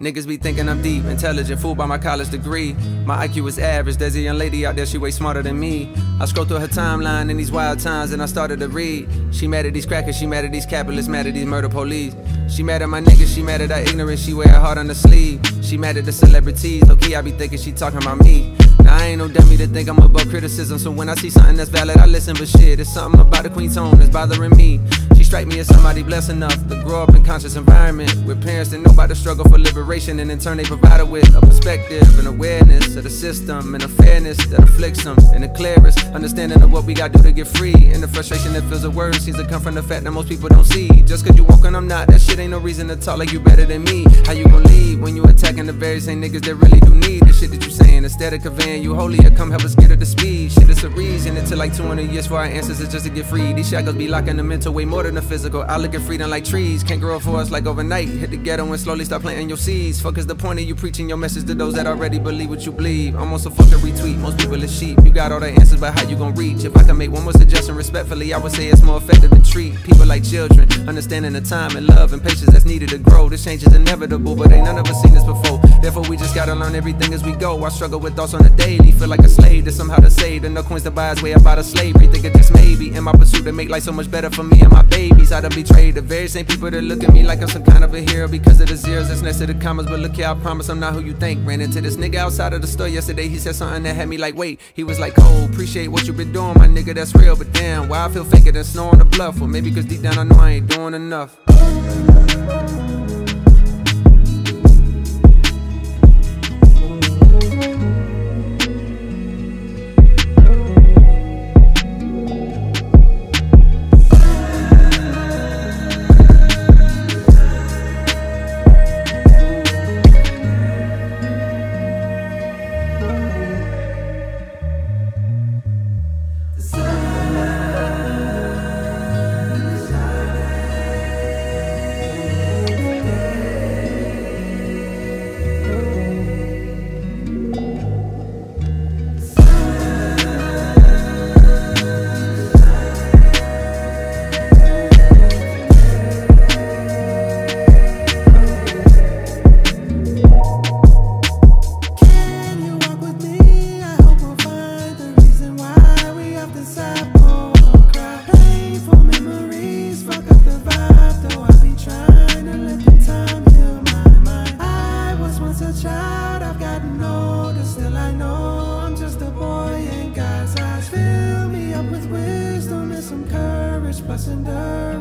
Niggas be thinking I'm deep, intelligent, fooled by my college degree. My IQ is average, there's a young lady out there, she way smarter than me. I scroll through her timeline in these wild times and I started to read. She mad at these crackers, she mad at these capitalists, mad at these murder police. She mad at my niggas, she mad at our ignorance, she wear her heart on the sleeve. She mad at the celebrities, low key I be thinking she talking about me. Now I ain't no dummy to think I'm above criticism, so when I see something that's valid, I listen. But shit, it's something about the queen's tone that's bothering me. Strike me as somebody blessed enough to grow up in conscious environment with parents that know about the struggle for liberation, and in turn they provide with a perspective and awareness of the system and a fairness that afflicts them, and the clearest understanding of what we gotta do to get free. And the frustration that fills the words seems to come from the fact that most people don't see. Just cause you and I'm not, that shit ain't no reason to talk like you better than me. How you gon' lead when you attacking the very same niggas that really do need shit that you saying instead of conveying you holier? Come help us get up to speed. Shit, it's a reason. Took like 200 years for our ancestors just to get free. These shackles be locking the mental way more than the physical. I look at freedom like trees. Can't grow for us like overnight. Hit the ghetto and slowly start planting your seeds. Fuck is the point of you preaching your message to those that already believe what you believe? Almost a fucking retweet. Most people is sheep. You got all the answers, but how you gon' reach? If I can make one more suggestion respectfully, I would say it's more effective to treat people like children. Understanding the time and love and patience that's needed to grow. This change is inevitable, but ain't none of us seen this before. Therefore, we just gotta learn everything as we go. I struggle with thoughts on the daily. Feel like a slave to somehow to save. And no coins to buy his way up out of slavery. Think of just maybe in my pursuit to make life so much better for me and my babies. I done betrayed the very same people that look at me like I'm some kind of a hero because of the zeros that's next to the commas. But look here, I promise I'm not who you think. Ran into this nigga outside of the store yesterday. He said something that had me like, wait. He was like, oh, appreciate what you been doing, my nigga. That's real. But damn, why I feel faker than snow on the bluff? Well, maybe cause deep down I know I ain't doing enough. messenger.